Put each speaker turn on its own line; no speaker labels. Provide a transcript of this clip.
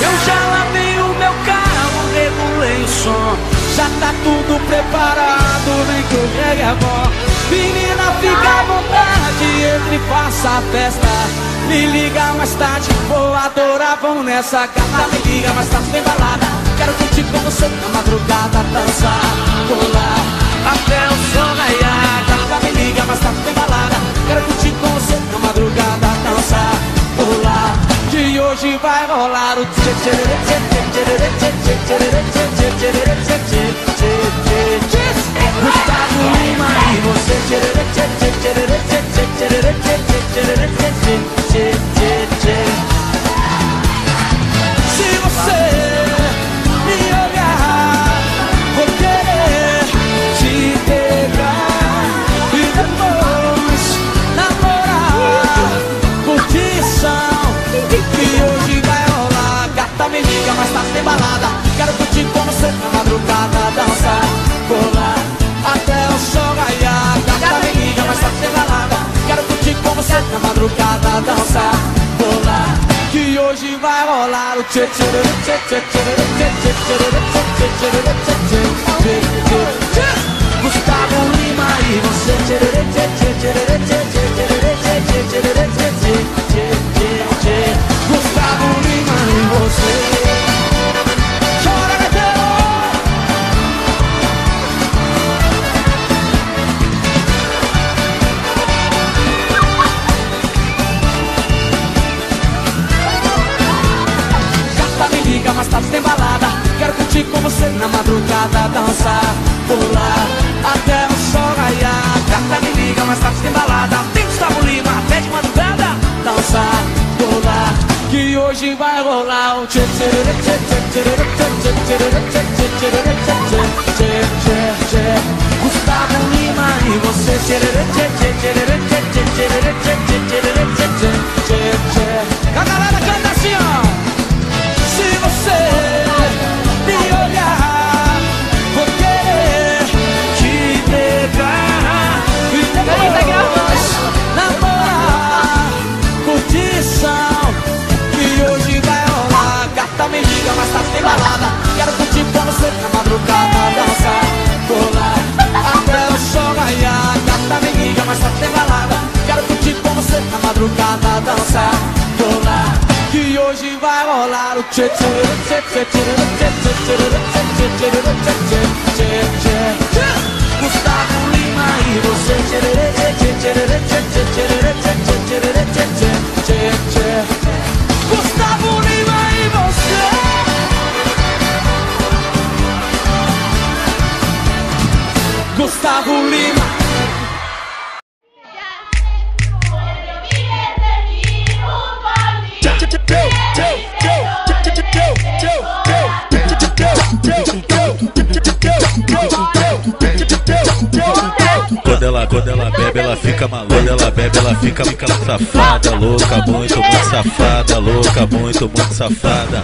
Eu já lavei o meu carro, regulei o som. Já tá tudo preparado, vem que o reggae é bom. Menina, fica à vontade, entre e faça a festa. Me liga mais tarde, vou adorar, vamos nessa gata. Me liga mais tarde, tem balada. Quero curtir com você na madrugada, dançar, hoje vai rolar o tchê tchê tchê Gustavo Lima e você dançar, colar. Que hoje vai rolar o tchê tchê tchê tchê tchê tchê tchê tchê tchê tchê tchê tchê tarde tem balada Quero curtir com você na madrugada Dançar, pular, até o sol raiar Gata me liga, mas tarde tem balada Tem Gustavo Lima, até de madrugada Dançar, pular, que hoje vai rolar o tchê tchê tchê tchê tchê tchê tchê tchê tchê tchê tchê tchê tchê Gustavo Lima e você tchê tchê tchê tchê tchê tchê tchê tá sem balada. Quero curtir com você na madrugada, dançar, colar. Que hoje vai rolar o tchê tchê tchê tchê tchê tchê tchê tchê tchê tchê tchê tchê tchê tchê Gustavo Lima e você tchê tchê tchê tchê tchê tchê tchê tchê tchê tchê tchê Gustavo Lima e você Gustavo Lima
Quando ela, quando ela bebe, ela fica maluca. Ela bebe, ela fica, fica safada, louca, muito, muito safada, louca, muito, muito safada.